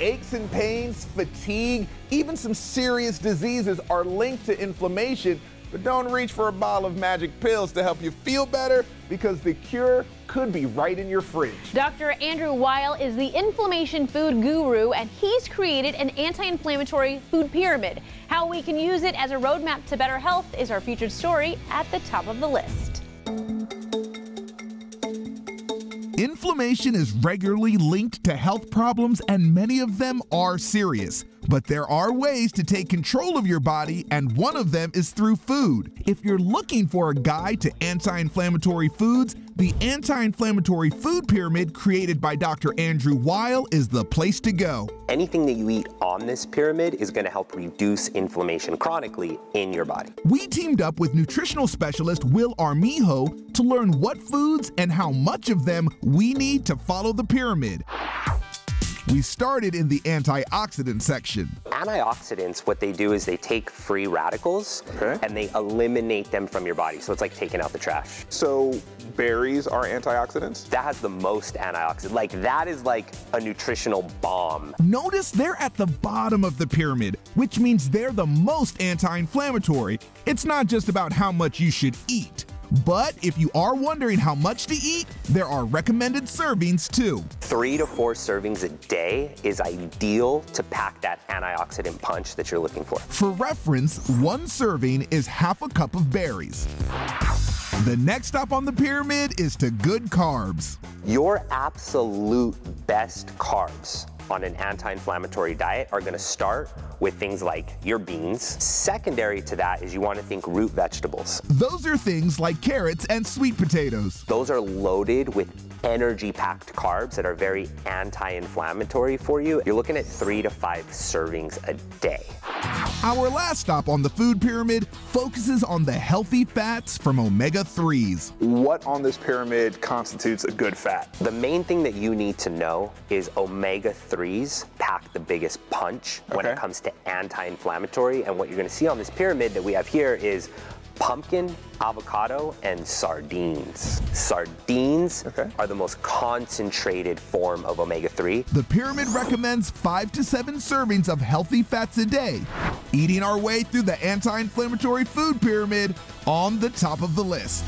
aches and pains, fatigue, even some serious diseases are linked to inflammation. But don't reach for a bottle of magic pills to help you feel better because the cure could be right in your fridge. Dr. Andrew Weil is the inflammation food guru, and he's created an anti inflammatory food pyramid. How we can use it as a roadmap to better health is our featured story at the top of the list. Inflammation is regularly linked to health problems, and many of them are serious. But there are ways to take control of your body, and one of them is through food. If you're looking for a guide to anti inflammatory foods, the Anti Inflammatory Food Pyramid created by Dr. Andrew Weil is the place to go. Anything that you eat on this pyramid is going to help reduce inflammation chronically in your body. We teamed up with nutritional specialist Will Armijo to learn what foods and how much of them we need to follow the pyramid. We started in the antioxidant section. Antioxidants, what they do is they take free radicals Okay. and they eliminate them from your body. So it's like taking out the trash. So, berries are antioxidants? That has the most antioxidant. Like that is like a nutritional bomb. Notice they're at the bottom of the pyramid, which means they're the most anti inflammatory. It's not just about how much you should eat. But if you are wondering how much to eat, there are recommended servings too. Three to four servings a day is ideal to pack that antioxidant punch that you're looking for. For reference, one serving is half a cup of berries. The next stop on the pyramid is to good carbs. Your absolute best carbs on an anti-inflammatory diet are going to start with things like your beans. Secondary to that is you want to think root vegetables. Those are things like carrots and sweet potatoes. Those are loaded with energy-packed carbs that are very anti-inflammatory for you. You're looking at three to five servings a day. Our last stop on the food pyramid focuses on the healthy fats from omega 3s. What on this pyramid constitutes a good fat? The main thing that you need to know is omega-3s pack the biggest punch when it comes to anti-inflammatory. And what you're gonna see on this pyramid that we have here is pumpkin, avocado, and sardines. Sardines Okay. are the most concentrated form of omega-3. The pyramid recommends five to seven servings of healthy fats a day. Eating our way through the anti inflammatory food pyramid on the top of the list.